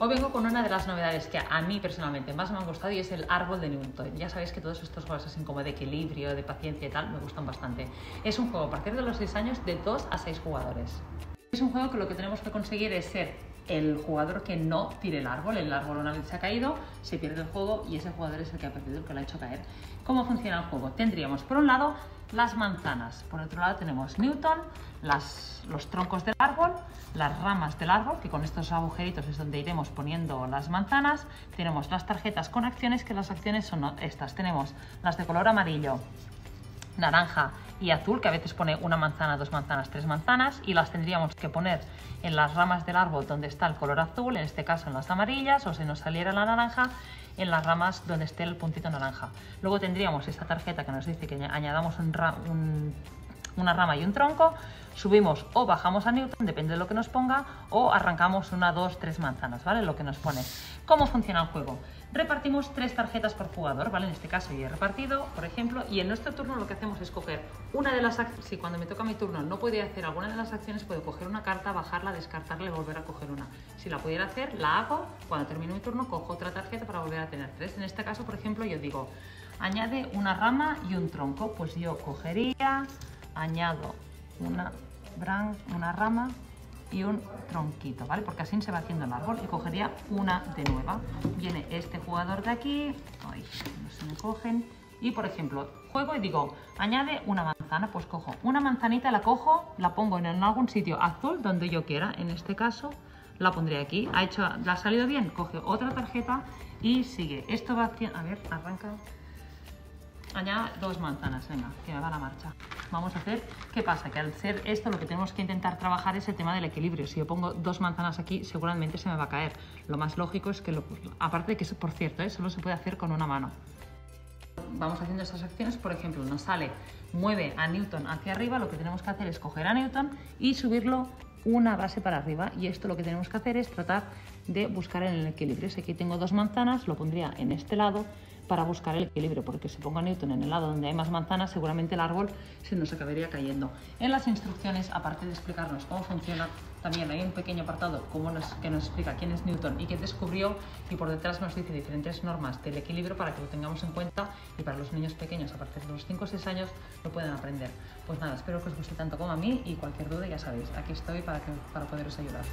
Hoy vengo con una de las novedades que a mí personalmente más me han gustado y es el árbol de Newton. Ya sabéis que todos estos juegos así como de equilibrio, de paciencia y tal me gustan bastante. Es un juego a partir de los 6 años de 2 a 6 jugadores. Es un juego que lo que tenemos que conseguir es ser el jugador que no tire el árbol. El árbol una vez se ha caído, se pierde el juego y ese jugador es el que ha perdido, el que lo ha hecho caer. ¿Cómo funciona el juego? Tendríamos por un lado las manzanas, por otro lado tenemos Newton, las, los troncos del árbol, las ramas del árbol, que con estos agujeritos es donde iremos poniendo las manzanas, tenemos las tarjetas con acciones, que las acciones son estas, tenemos las de color amarillo, naranja y azul, que a veces pone una manzana, dos manzanas, tres manzanas, y las tendríamos que poner en las ramas del árbol donde está el color azul, en este caso en las amarillas, o si nos saliera la naranja, en las ramas donde esté el puntito naranja. Luego tendríamos esta tarjeta que nos dice que añadamos una rama y un tronco, subimos o bajamos a Newton, depende de lo que nos ponga, o arrancamos una, dos, tres manzanas, ¿vale? Lo que nos pone. ¿Cómo funciona el juego? Repartimos tres tarjetas por jugador, ¿vale? En este caso yo he repartido, por ejemplo, y en nuestro turno lo que hacemos es coger una de las acciones, si cuando me toca mi turno no puede hacer alguna de las acciones, puedo coger una carta, bajarla, descartarla y volver a coger una. Si la pudiera hacer, la hago, cuando termino mi turno cojo otra tarjeta para volver a tener tres. En este caso, por ejemplo, yo digo, añade una rama y un tronco, pues yo cogería, añado una, una rama y un tronquito, ¿vale? Porque así se va haciendo el árbol y cogería una de nueva. Viene este jugador de aquí, ay, no se me cogen, y por ejemplo, juego y digo, añade una manzana, pues cojo una manzanita, la cojo, la pongo en algún sitio azul donde yo quiera, en este caso la pondré aquí, ha hecho, la ha salido bien, coge otra tarjeta y sigue. Esto va a ver, arranca, añade dos manzanas, venga, que me va la marcha. Vamos a hacer, ¿qué pasa? Que al hacer esto lo que tenemos que intentar trabajar es el tema del equilibrio. Si yo pongo dos manzanas aquí, seguramente se me va a caer. Lo más lógico es que, lo, aparte de que, por cierto, ¿eh? solo se puede hacer con una mano. Vamos haciendo estas acciones, por ejemplo, nos sale, mueve a Newton hacia arriba, lo que tenemos que hacer es coger a Newton y subirlo una base para arriba y esto lo que tenemos que hacer es tratar de buscar el equilibrio. Si aquí tengo dos manzanas, lo pondría en este lado para buscar el equilibrio, porque si pongo Newton en el lado donde hay más manzanas, seguramente el árbol se nos acabaría cayendo. En las instrucciones, aparte de explicarnos cómo funciona, también hay un pequeño apartado como nos, que nos explica quién es Newton y qué descubrió, y por detrás nos dice diferentes normas del equilibrio para que lo tengamos en cuenta y para los niños pequeños a partir de los 5 o 6 años lo puedan aprender. Pues nada, espero que os guste tanto como a mí y cualquier duda ya sabéis, aquí estoy para, que, para poderos ayudar.